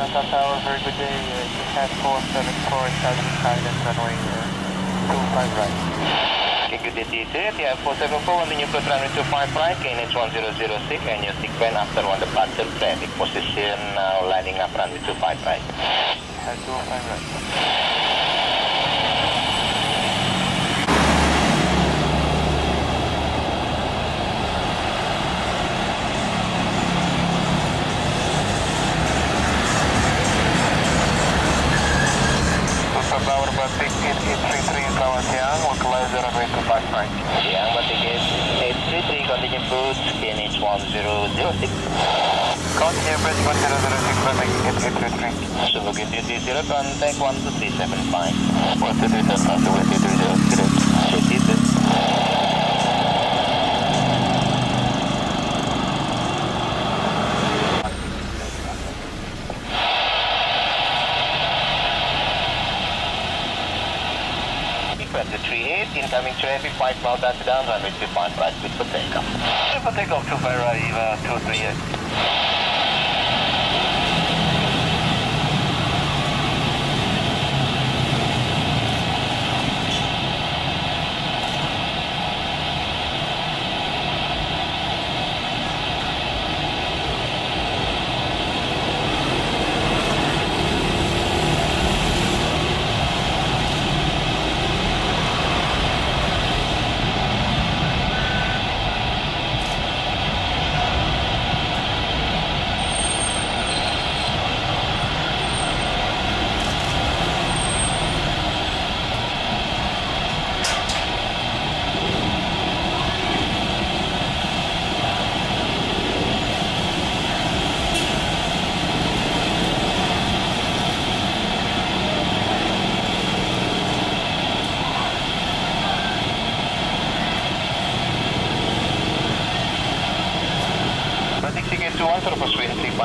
Nasa Tower, very good day. Uh, you had 474 establishing guidance runway uh, 25 right. Okay, good day to you. You have 474 on the new approach runway 25 right, KNH 1006, and your sequence after one departure traffic. Position now lining up runway 25 right. Had 25 right. cruise, CNH 1006. Caution here, bridge 1006, perfect, hit, hit, hit, hit. Subaru GT 0, contact 1237, fine. 1237, after Three eight, incoming traffic 5 miles at down, runway 35 right, with for takeoff. For takeoff 25 right, uh, 238.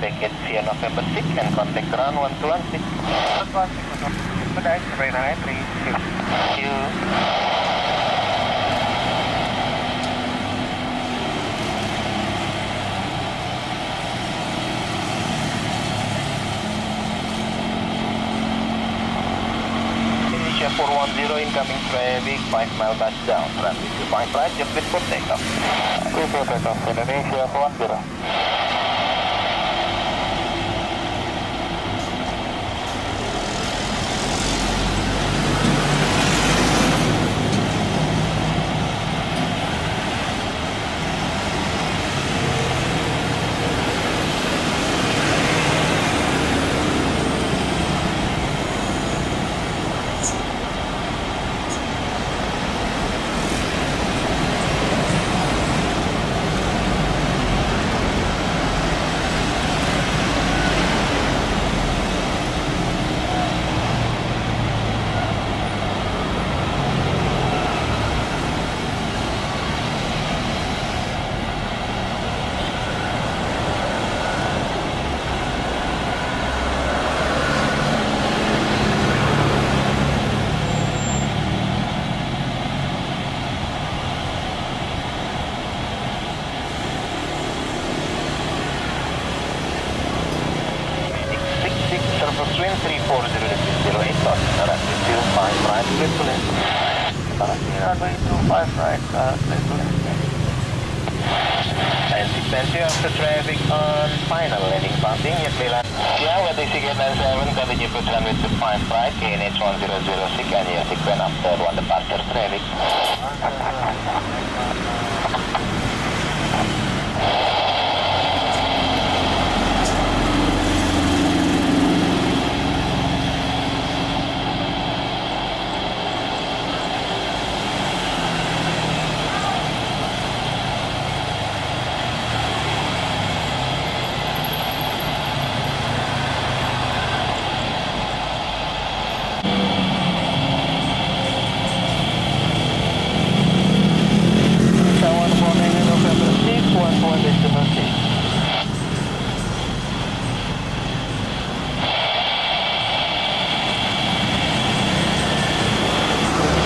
Packet Sierra November 6 and contact run 1216. Badai, right, right, 3, 2. Thank you. Indonesia 410 incoming traffic, 5 mile touchdown, runway 25 right, just for takeoff. For takeoff, Indonesia 10. Swim 340 degrees 08 knots, runway 25 right, clear to land. Runway 25 right, clear to land. And sequencing of the traffic on final landing passing, yet Milan. Yeah, with the ticket 97, continue approach runway 25 right, KNH 1006, and your sequence after one departure traffic. Tower 49 November 6, 11 decimal 6.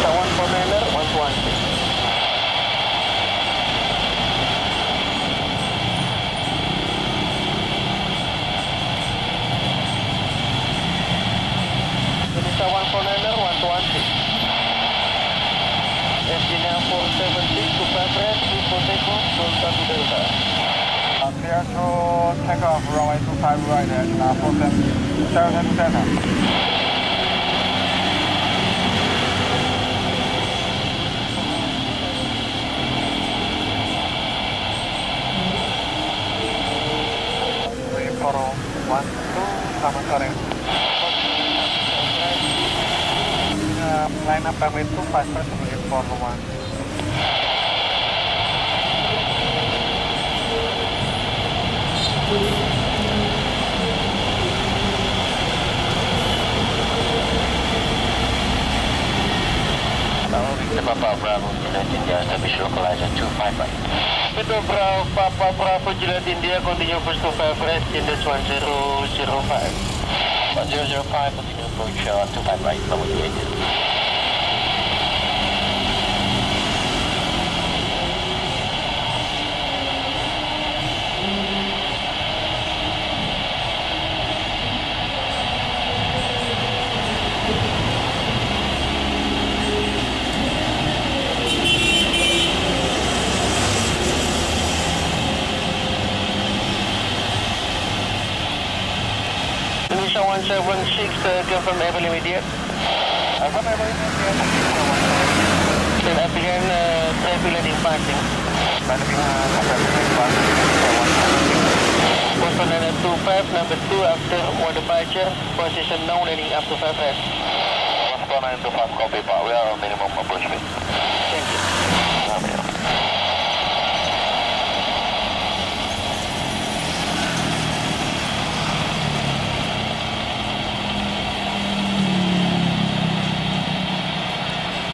Tower 49 116. Indonesia 149 116. Engineer 476 to Patrick, Ipoteco, Sultan Delta. Clear to take off runway 25 right at uh, 47 center. Three, four, one, two, selamat sore. Uh, line up runway 25 first, three, four, one. Tower Victor Papa Bravo, Juliet India, establish localizer 25 right. Victor Bravo, Papa Bravo, Juliet India, continue first to 5 right, index 1005. 1005, continue approach uh, 25 right, level 716, uh, confirm from with media. Uh, come heavily media. Then again, uh, turbulent impacting. Landing, uh, turbulent number two after or departure, position now landing up to five left. One four nine two five, copy, but we are on minimum approach speed.